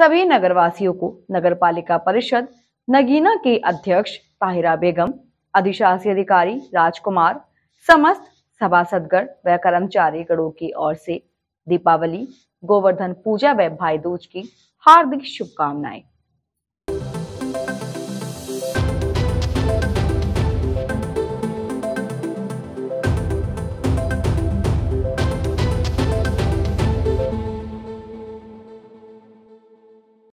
सभी नगरवासियों को नगर पालिका परिषद, नगीना के अध्यक्ष ताहिरा बेगम, अधिशासी अधिकारी राजकुमार, समस्त सभासदगण व कर्मचारी गणों की ओर से दीपावली, गोवर्धन पूजा व भाई दूज की हार्दिक शुभकामनाएँ।